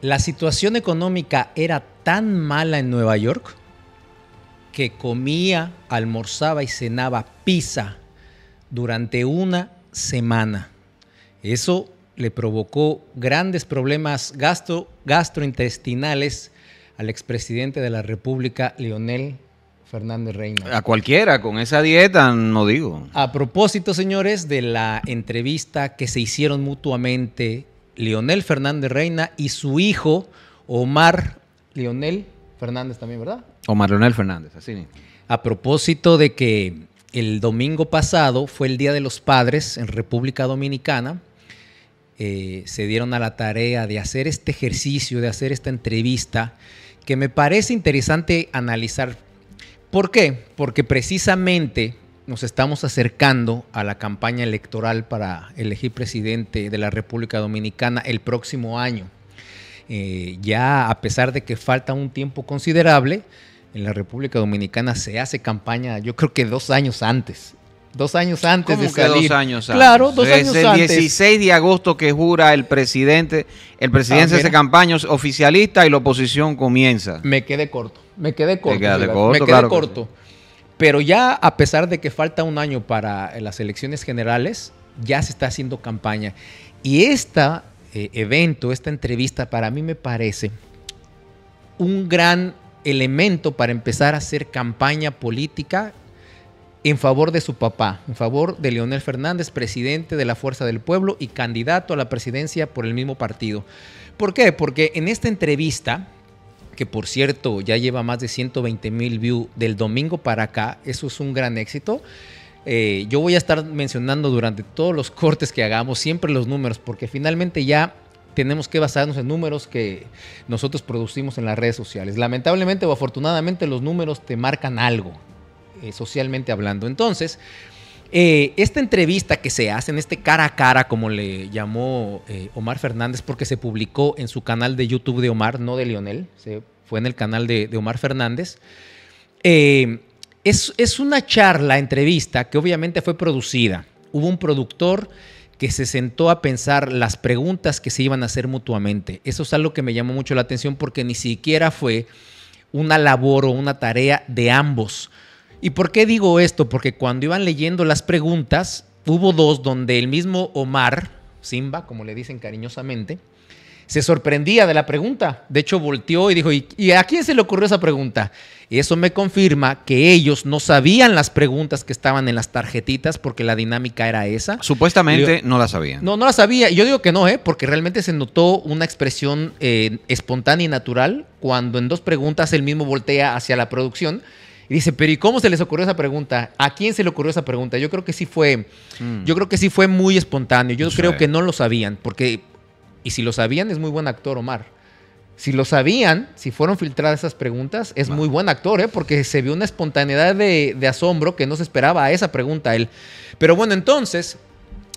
La situación económica era tan mala en Nueva York que comía, almorzaba y cenaba pizza durante una semana. Eso le provocó grandes problemas gastro, gastrointestinales al expresidente de la República, Leonel Fernández Reina. A cualquiera, con esa dieta, no digo. A propósito, señores, de la entrevista que se hicieron mutuamente Leonel Fernández Reina y su hijo, Omar Leonel Fernández también, ¿verdad? Omar Leonel Fernández, así. A propósito de que el domingo pasado fue el Día de los Padres en República Dominicana, eh, se dieron a la tarea de hacer este ejercicio, de hacer esta entrevista, que me parece interesante analizar. ¿Por qué? Porque precisamente nos estamos acercando a la campaña electoral para elegir presidente de la República Dominicana el próximo año. Eh, ya a pesar de que falta un tiempo considerable, en la República Dominicana se hace campaña, yo creo que dos años antes. Dos años antes ¿Cómo de que salir. dos años antes? Claro, dos años el antes. 16 de agosto que jura el presidente. El presidente Ah, hace mira. campaña oficialista y la oposición comienza. Me quedé corto. Me quedé corto. quedaste fíjate, corto, me quedé claro corto. Pero ya a pesar de que falta un año para eh, las elecciones generales, ya se está haciendo campaña. Y este evento, esta entrevista, para mí me parece un gran elemento para empezar a hacer campaña política en favor de su papá, en favor de Leonel Fernández, presidente de la Fuerza del Pueblo y candidato a la presidencia por el mismo partido. ¿Por qué? Porque en esta entrevista, que por cierto ya lleva más de 120 mil views del domingo para acá, eso es un gran éxito. Eh, yo voy a estar mencionando durante todos los cortes que hagamos siempre los números, porque finalmente ya tenemos que basarnos en números que nosotros producimos en las redes sociales. Lamentablemente o afortunadamente los números te marcan algo, eh, socialmente hablando. Entonces, eh, esta entrevista que se hace en este cara a cara, como le llamó eh, Omar Fernández, porque se publicó en su canal de YouTube de Omar, no de Lionel, se fue en el canal de, Omar Fernández. Eh, es, es una charla, entrevista, que obviamente fue producida. Hubo un productor que se sentó a pensar las preguntas que se iban a hacer mutuamente. Eso es algo que me llamó mucho la atención porque ni siquiera fue una labor o una tarea de ambos. ¿Y por qué digo esto? Porque cuando iban leyendo las preguntas, hubo dos donde el mismo Omar, Simba, como le dicen cariñosamente, se sorprendía de la pregunta. De hecho, volteó y dijo, ¿y, a quién se le ocurrió esa pregunta? Y eso me confirma que ellos no sabían las preguntas que estaban en las tarjetitas porque la dinámica era esa. Supuestamente no la sabían. No, no la sabía. Yo digo que no, ¿eh? porque realmente se notó una expresión eh, espontánea y natural cuando en dos preguntas él mismo voltea hacia la producción y dice, pero ¿y cómo se les ocurrió esa pregunta? ¿A quién se le ocurrió esa pregunta? Yo creo que sí fue, Mm. yo creo que sí fue muy espontáneo. Yo Sí. creo que no lo sabían, porque, y si lo sabían, es muy buen actor, Omar. Si lo sabían, si fueron filtradas esas preguntas, es muy buen actor, ¿eh? porque se vio una espontaneidad de, de asombro que no se esperaba a esa pregunta él. Pero bueno, entonces,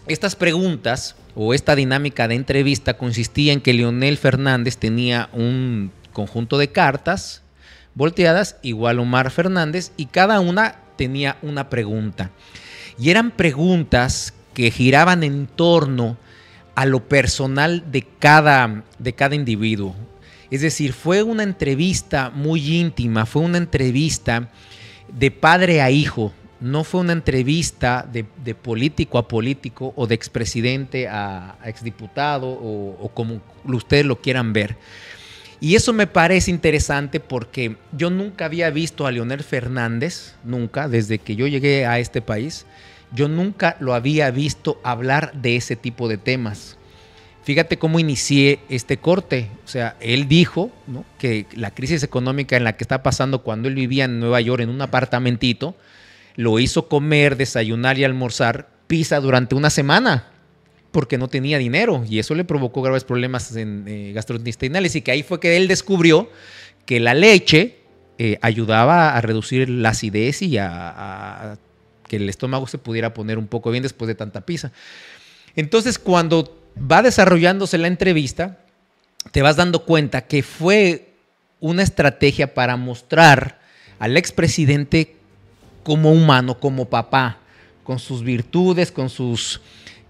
estas preguntas o esta dinámica de entrevista consistía en que Leonel Fernández tenía un conjunto de cartas volteadas, igual Omar Fernández, y cada una tenía una pregunta. Y eran preguntas que giraban en torno a lo personal de cada, de cada individuo. Es decir, fue una entrevista muy íntima, fue una entrevista de padre a hijo, no fue una entrevista de, de político a político o de expresidente a, a exdiputado o, o como ustedes lo quieran ver. Y eso me parece interesante porque yo nunca había visto a Leonel Fernández, nunca, desde que yo llegué a este país, yo nunca lo había visto hablar de ese tipo de temas. Fíjate cómo inicié este corte. O sea, él dijo que la crisis económica en la que está pasando cuando él vivía en Nueva York en un apartamentito, lo hizo comer, desayunar y almorzar pizza durante una semana porque no tenía dinero y eso le provocó graves problemas en, eh, gastrointestinales y que ahí fue que él descubrió que la leche eh, ayudaba a reducir la acidez y a, a que el estómago se pudiera poner un poco bien después de tanta pizza. Entonces, cuando va desarrollándose la entrevista, te vas dando cuenta que fue una estrategia para mostrar al expresidente como humano, como papá, con sus virtudes, con sus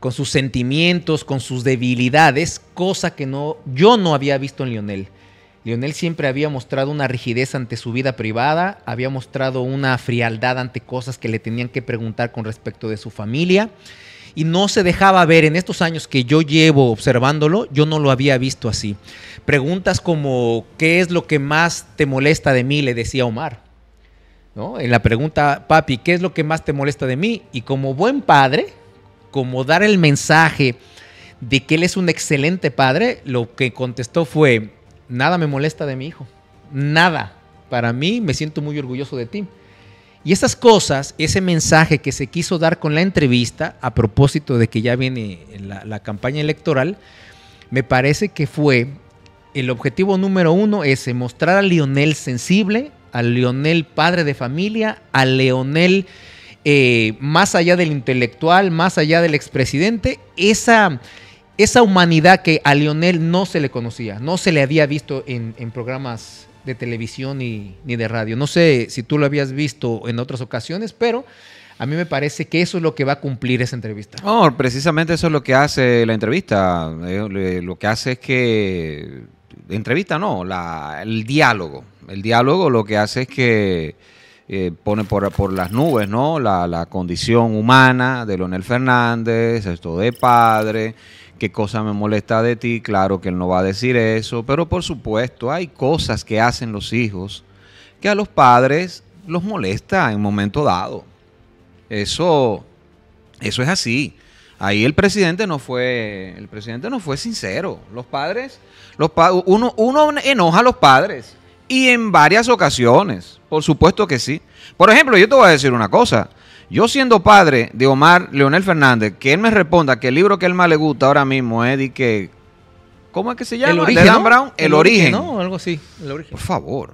con sus sentimientos, con sus debilidades, cosa que no, yo no había visto en Lionel. Lionel siempre había mostrado una rigidez ante su vida privada, había mostrado una frialdad ante cosas que le tenían que preguntar con respecto de su familia y no se dejaba ver en estos años que yo llevo observándolo, yo no lo había visto así. Preguntas como ¿qué es lo que más te molesta de mí? le decía Omar. En la pregunta, papi, ¿qué es lo que más te molesta de mí? Y como buen padre, como dar el mensaje de que él es un excelente padre, lo que contestó fue, nada me molesta de mi hijo, nada. Para mí me siento muy orgulloso de ti. Y esas cosas, ese mensaje que se quiso dar con la entrevista, a propósito de que ya viene la, campaña electoral, me parece que fue el objetivo número uno, es mostrar a Lionel sensible, a Lionel padre de familia, a Lionel eh, más allá del intelectual, más allá del expresidente, esa, esa humanidad que a Lionel no se le conocía, no se le había visto en, programas de televisión ni, ni, de radio. No sé si tú lo habías visto en otras ocasiones, pero a mí me parece que eso es lo que va a cumplir esa entrevista. No, precisamente eso es lo que hace la entrevista. Eh, lo que hace es que... Entrevista no, la, el diálogo. El diálogo lo que hace es que eh, pone por, por, las nubes, ¿no? La, la, condición humana de Leonel Fernández, esto de padre, qué cosa me molesta de ti, claro que él no va a decir eso, pero por supuesto hay cosas que hacen los hijos que a los padres los molesta en momento dado. Eso, eso es así. Ahí el presidente no fue, el presidente no fue sincero. Los padres, los pa uno, uno enoja a los padres y en varias ocasiones, por supuesto que sí. Por ejemplo, yo te voy a decir una cosa. Yo siendo padre de Omar Leonel Fernández, que él me responda que el libro que él más le gusta ahora mismo es de que... ¿Cómo es que se llama? El origen, Dan Brown. El, el origen. No, algo así. El origen. Por favor.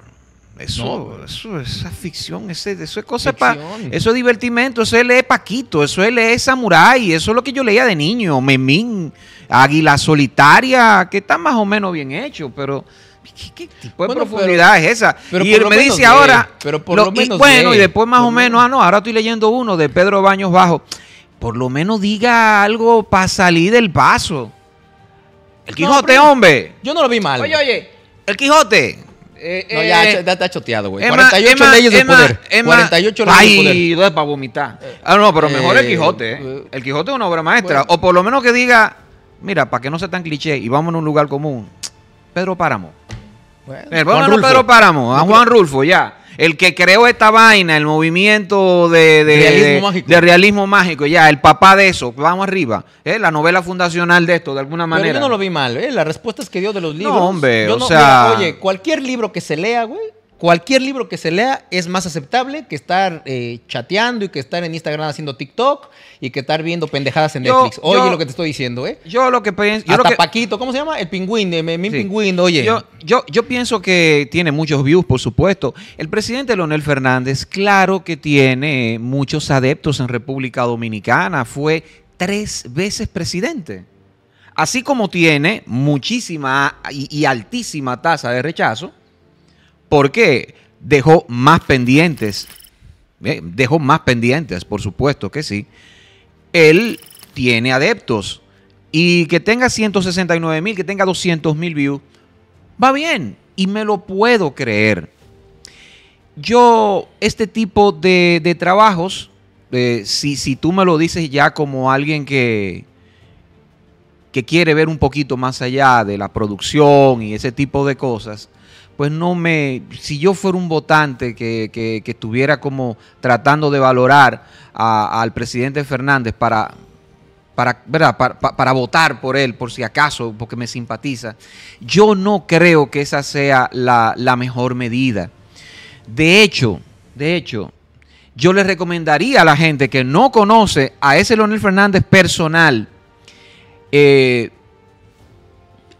Eso, no. eso, esa ficción, ese, eso es cosa para. Eso es divertimento, eso es leer Paquito, eso es leer Samurai, eso es lo que yo leía de niño, Memín, Águila Solitaria, que está más o menos bien hecho, pero ¿Qué, tipo de bueno, profundidad pero, es esa? Pero y él me dice ahora, pero por lo, lo menos y, bueno, y después más o menos, ah, no, ahora estoy leyendo uno de Pedro Baños Bajo. Por lo menos diga algo para salir del paso. El Quijote, no, hombre. Yo no lo vi mal. Oye, oye, el Quijote. Eh, no, ya, eh, ya, está choteado, güey. 48 Emma, leyes de poder. Emma, 48 leyes ay, de poder. para vomitar. Ah, no, pero mejor eh, el Quijote. Eh. El Quijote es una obra maestra. Bueno. O por lo menos que diga, mira, para que no sea tan cliché y vamos a un lugar común. Pedro Páramo. Bueno, el bueno no Pedro Páramo, a Juan Rulfo, ya. El que creó esta vaina, el movimiento de, de, realismo, de, mágico. de realismo mágico, ya, el papá de eso, vamos arriba, ¿eh? la novela fundacional de esto, de alguna manera. Pero yo no lo vi mal, ¿eh? las respuestas que dio de los libros. No, hombre, yo o no, sea. Mira, oye, cualquier libro que se lea, güey, cualquier libro que se lea es más aceptable que estar eh, chateando y que estar en Instagram haciendo TikTok y que estar viendo pendejadas en Yo- Netflix. Oye yo- lo que te estoy diciendo, ¿eh? Yo lo que pienso. Hasta que, Paquito, ¿cómo se llama? El pingüín, de Memín Sí. Pingüín, oye. Yo, yo, yo pienso que tiene muchos views, por supuesto. El presidente Leonel Fernández, claro que tiene muchos adeptos en República Dominicana. Fue tres veces presidente. Así como tiene muchísima y, y altísima tasa de rechazo, porque dejó más pendientes, eh, dejó más pendientes, por supuesto que sí. Él tiene adeptos y que tenga 169 mil, que tenga 200 mil views, va bien y me lo puedo creer. Yo, este tipo de, trabajos, eh, si, si tú me lo dices ya como alguien que, que quiere ver un poquito más allá de la producción y ese tipo de cosas, pues no me, si yo fuera un votante que, que- estuviera como tratando de valorar al presidente Fernández para, para, ¿verdad? Para, pa- para votar por él, por si acaso, porque me simpatiza, yo no creo que esa sea la, la mejor medida. De hecho, de hecho, yo le recomendaría a la gente que no conoce a ese Leonel Fernández personal, eh,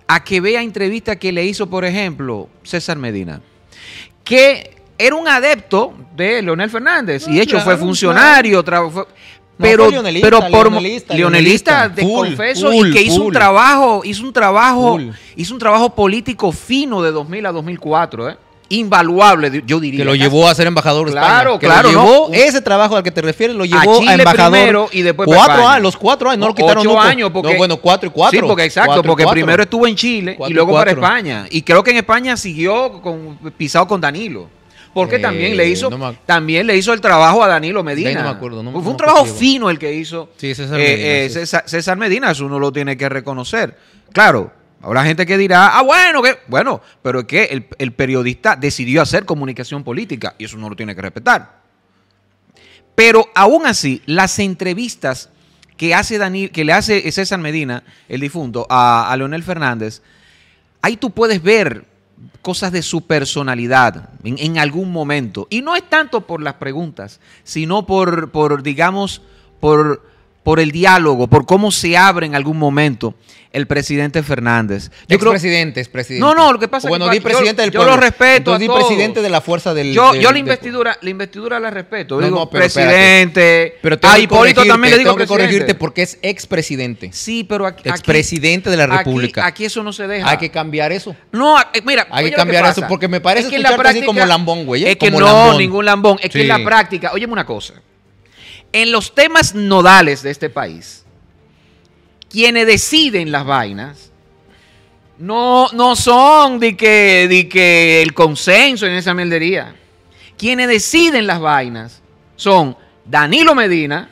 a que vea entrevistas que le hizo, por ejemplo, César Medina, que era un adepto de Leonel Fernández y de hecho claro, fue funcionario, fue- No, pero, leonelista, pero por leonelista, leonelista, leonelista. de Full, confeso full, y que hizo un trabajo, hizo un trabajo, hizo un trabajo político fino de 2000 a 2004, ¿eh? Invaluable, yo diría. Que lo llevó a ser embajador de claro, España. Que claro, lo llevó, no. ese trabajo al que te refieres, lo A llevó a, Chile embajador. primero y después cuatro España. años, los cuatro años, no lo No, quitaron ocho nunca. años, porque- No, bueno, cuatro y cuatro. Sí, porque exacto, Cuatro porque cuatro. primero estuvo en Chile Cuatro y y luego para. España. Y creo que en España siguió con, pisado con Danilo. Porque Eh, también le hizo no me ac- también le hizo el trabajo a Danilo Medina. No me acuerdo, no- Fue un trabajo fino el que hizo Sí, César eh, Medina, eh, sí. César, César Medina, eso uno lo tiene que reconocer. Claro, habrá gente que dirá, ah, bueno, que bueno, pero es que el, el periodista decidió hacer comunicación política y eso uno lo tiene que respetar. Pero aún así, las entrevistas que, hace Dani- que le hace César Medina, el difunto, a, a Leonel Fernández, ahí tú puedes ver cosas de su personalidad en, en algún momento. Y no es tanto por las preguntas, sino por, por digamos, por, por el diálogo, por cómo se abre en algún momento el presidente Fernández. Yo creo, Expresidente, es presidente. No, no, lo que pasa es bueno, que di presidente yo- del yo pueblo. lo respeto Entonces, a di todos. presidente de la fuerza del. yo, del- yo la del- investidura, la investidura la respeto. No, digo, no, pero presidente. Pero tengo a que Hipólito también le digo tengo que presidente. corregirte porque es expresidente. Sí, pero aquí. Expresidente de la República. Aquí, eso no se deja. Hay que cambiar eso. No, eh, mira. Hay que cambiar eso porque me parece Es que en la escucharte así como lambón, güey, ¿eh? Es que Como no, lambón. ningún lambón. Es que en la práctica, óyeme una cosa. En los temas nodales de este país, quienes deciden las vainas no, no son de que, que el consenso en esa meldería. Quienes deciden las vainas son Danilo Medina,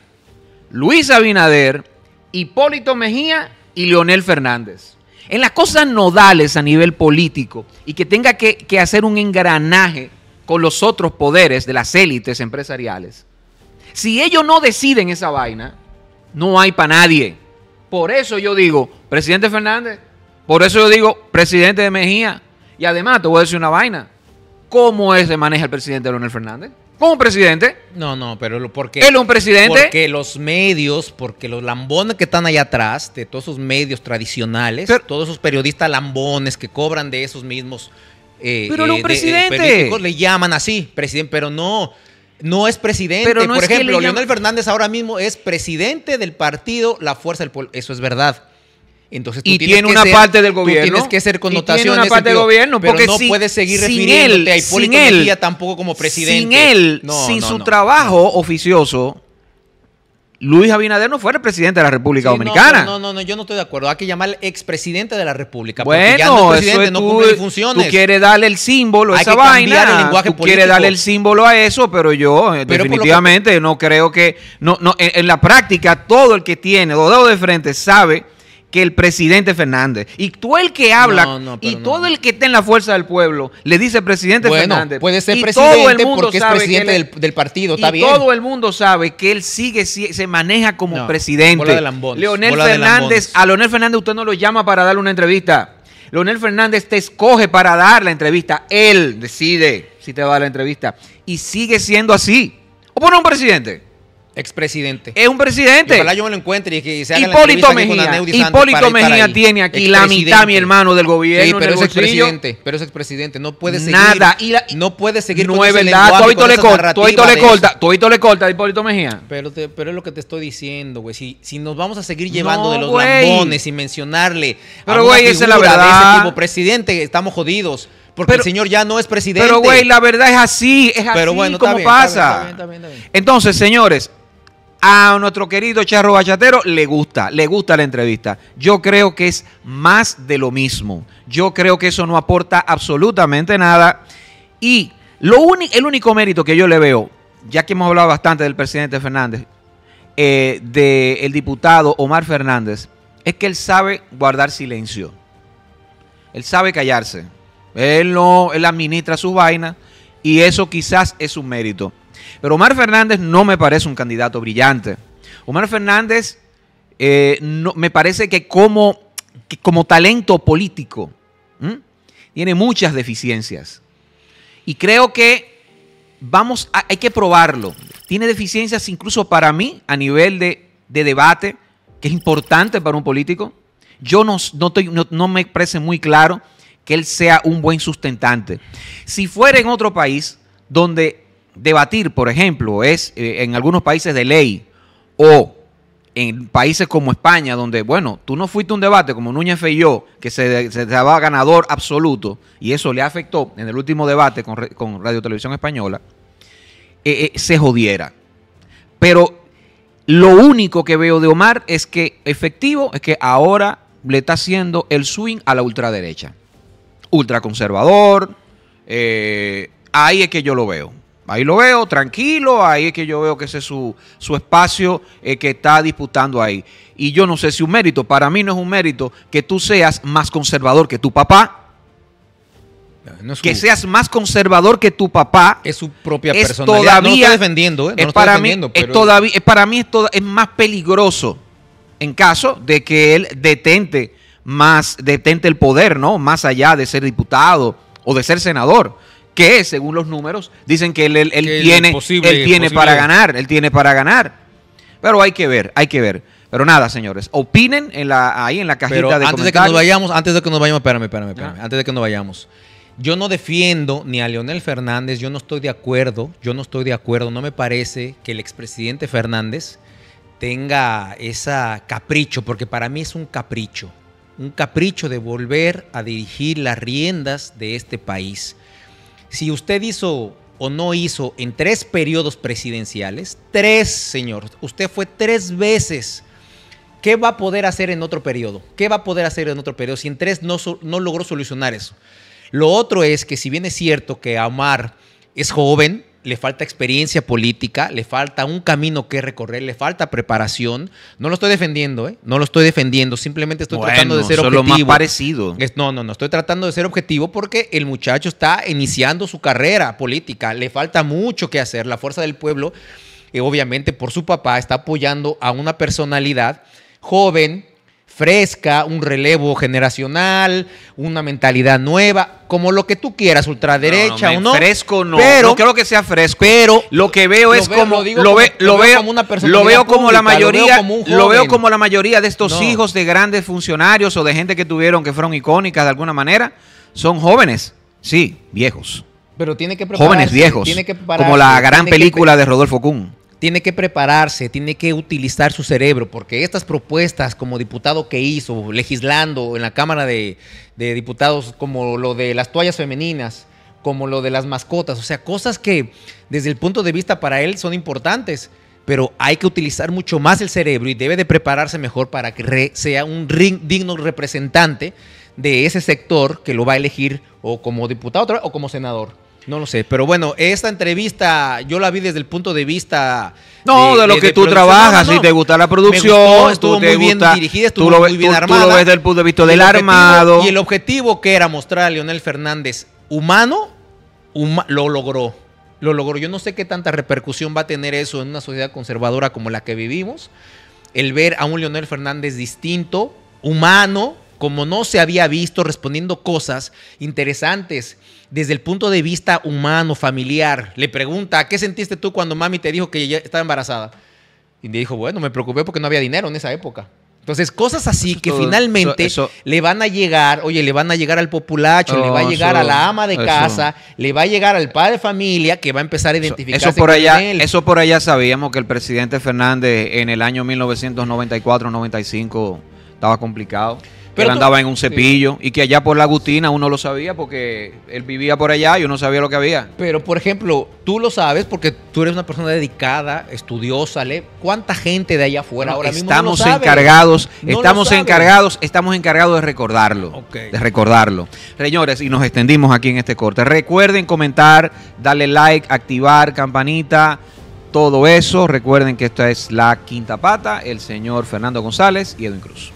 Luis Abinader, Hipólito Mejía y Leonel Fernández. En las cosas nodales a nivel político y que tenga que, que hacer un engranaje con los otros poderes de las élites empresariales. Si ellos no deciden esa vaina, no hay para nadie. Por eso yo digo, presidente Fernández, por eso yo digo, presidente de Mejía. Y además te voy a decir una vaina. ¿Cómo es se maneja el presidente Leonel Fernández? Como presidente. No, no, pero porque. Él es un presidente. Porque los medios, porque los lambones que están allá atrás, de todos esos medios tradicionales, Pero- todos esos periodistas lambones que cobran de esos mismos. eh, Pero él es un de- de- presidente. le llaman así, presidente, pero no. No es presidente. Pero no Por es ejemplo, llama- Leonel Fernández ahora mismo es presidente del partido La Fuerza del Pueblo. Eso es verdad. Entonces, tú y tienes tiene que una ser- parte del tú gobierno. tienes que ser connotación tiene una parte del gobierno. pero Porque no si- puedes seguir sin refiriéndote él, a Hipólito sin Mejía tampoco como presidente. Sin él, No, sin no, su trabajo oficioso, Luis Abinader no fuera presidente de la República Sí, Dominicana. No, no, no, yo no estoy de acuerdo. Hay que llamar al expresidente de la República. porque Bueno, ya no es eso presidente, es no tú, cumple funciones. tú quieres darle el símbolo a esa que cambiar vaina. el lenguaje tú quieres darle el símbolo a eso, pero yo eh, Pero que- definitivamente no creo que no, no en, en la práctica todo el que tiene los dedos de frente sabe que el presidente Fernández y tú el que habla No, no, y no. todo el que está en la fuerza del pueblo le dice presidente bueno, Fernández puede ser y presidente todo el mundo porque es presidente él- del, del partido, y está bien. todo el mundo sabe que él sigue, si- se maneja como presidente. de Leonel de Fernández, a Leonel Fernández usted no lo llama para darle una entrevista. Leonel Fernández te escoge para dar la entrevista. Él decide si te va a dar la entrevista. Y sigue siendo así. ¿O pone un presidente? Expresidente. Es un presidente. Ojalá yo me lo encuentre y que se haga la Hipólito con Mejía. Santos Hipólito para Mejía tiene aquí la mitad, mi hermano, del gobierno. Sí, pero el es expresidente, pero es expresidente. No puede seguir. Nada. Y la- no puede seguir No con es verdad. Toito con le corta. Toito le corta. Toito le corta a Hipólito Mejía. Pero, te- pero es lo que te estoy diciendo, güey. Si, si nos vamos a seguir llevando No, de los güey. lambones y mencionarle Pero, güey, esa es la de verdad. ese tipo presidente, estamos jodidos. Porque Pero- el señor ya no es presidente. Pero, güey, la verdad es así. Es Pero así bueno, como bien, pasa. bien, está bien, está bien, está bien. Entonces, señores, a nuestro querido Charro Bachatero le gusta, le gusta la entrevista. Yo creo que es más de lo mismo. Yo creo que eso no aporta absolutamente nada. Y lo el único mérito que yo le veo, ya que hemos hablado bastante del presidente Fernández, eh, del diputado Omar Fernández, es que él sabe guardar silencio. Él sabe callarse. Él no, él administra su vaina y eso quizás es un mérito. Pero Omar Fernández no me parece un candidato brillante. Omar Fernández eh, no, me parece que como, como talento político tiene muchas deficiencias. Y creo que vamos a- hay que probarlo. Tiene deficiencias incluso para mí a nivel de, de debate, que es importante para un político. Yo no- no me parece muy claro que él sea un buen sustentante. Si fuera en otro país donde debatir, por ejemplo, es eh, en algunos países de ley o en países como España, donde, bueno, tú no fuiste a un debate como Núñez Feyó, que se, daba ganador absoluto, y eso le afectó en el último debate con, con Radio Televisión Española, eh, eh, se jodiera. Pero lo único que veo de Omar es que efectivo es que ahora le está haciendo el swing a la ultraderecha. Ultraconservador. Ahí es que yo lo veo. Ahí lo veo, tranquilo, ahí es que yo veo que ese es su, espacio eh, que está disputando ahí. Y yo no sé si un mérito, para mí no es un mérito que tú seas más conservador que tu papá, que seas más conservador que tu papá. Es su propia personalidad. no lo estoy defendiendo, ¿eh? es para mí, es todavía, es para mí es, es más peligroso en caso de que él detente más, detente el poder, ¿no? Más allá de ser diputado o de ser senador. Que según los números, dicen que él, tiene, él tiene para ganar, él tiene para ganar. Pero hay que ver, hay que ver. Pero nada, señores, opinen en la, ahí en la cajita de antes de que nos vayamos, antes de que nos vayamos, espérame, espérame, espérame, antes de que nos vayamos. Yo no defiendo ni a Leonel Fernández, yo no estoy de acuerdo, yo no estoy de acuerdo, no me parece que el expresidente Fernández tenga esa capricho, porque para mí es un capricho, un capricho de volver a dirigir las riendas de este país. Si usted hizo o no hizo en tres periodos presidenciales, tres, señor, usted fue tres veces. ¿Qué va a poder hacer en otro periodo? ¿Qué va a poder hacer en otro periodo si en tres no, no logró solucionar eso? Lo otro es que si bien es cierto que Amar es joven, le falta experiencia política, le falta un camino que recorrer, le falta preparación. No lo estoy defendiendo, ¿eh? No lo estoy defendiendo, simplemente estoy tratando de ser objetivo. Lo más parecido. no, no, no, estoy tratando de ser objetivo porque el muchacho está iniciando su carrera política, le falta mucho que hacer. La fuerza del pueblo, eh, obviamente por su papá, está apoyando a una personalidad joven, fresca, un relevo generacional, una mentalidad nueva, como lo que tú quieras, ultraderecha o no. Fresco no, pero, no creo que sea fresco. Pero lo que veo es como lo, veo como una lo veo como la mayoría, lo veo como, la mayoría de estos hijos de grandes funcionarios o de gente que tuvieron que fueron icónicas de alguna manera, son jóvenes, sí, viejos. Pero tiene que prepararse, Jóvenes viejos. Tiene que como la gran película de Rodolfo Kuhn tiene que prepararse, tiene que utilizar su cerebro, porque estas propuestas como diputado que hizo, legislando en la Cámara de, Diputados, como lo de las toallas femeninas, como lo de las mascotas, o sea, cosas que desde el punto de vista para él son importantes, pero hay que utilizar mucho más el cerebro y debe de prepararse mejor para que sea un digno representante de ese sector que lo va a elegir o como diputado o como senador. No lo sé, pero bueno, esta entrevista yo la vi desde el punto de vista. No, de, lo que tú trabajas, si te gusta la producción, estuvo muy bien dirigida, estuvo muy bien armada. Tú lo ves desde el punto de vista del armado. Y el objetivo que era mostrar a Leonel Fernández humano, lo logró. Lo logró. Yo no sé qué tanta repercusión va a tener eso en una sociedad conservadora como la que vivimos. El ver a un Leonel Fernández distinto, humano, como no se había visto, respondiendo cosas interesantes desde el punto de vista humano, familiar. Le pregunta, ¿qué sentiste tú cuando mami te dijo que estaba embarazada? Y le dijo, bueno, me preocupé porque no había dinero en esa época. Entonces, cosas así que finalmente le van a llegar, oye, le van a llegar al populacho, le va a llegar a la ama de casa, le va a llegar al padre de familia que va a empezar a identificarse eso por allá, Eso por allá sabíamos que el presidente Fernández en el año 1994-95 estaba complicado. Pero él andaba en un cepillo y que allá por la Agustina uno lo sabía porque él vivía por allá y uno sabía lo que había. Pero, por ejemplo, tú lo sabes porque tú eres una persona dedicada, estudiosa, ¿le? ¿Cuánta gente de allá afuera ahora mismo Estamos encargados, estamos encargados, estamos encargados de recordarlo. De recordarlo. Señores, y nos extendimos aquí en este corte. Recuerden comentar, darle like, activar campanita todo eso. Recuerden que esta es la quinta pata, el señor Fernando González y Edwin Cruz.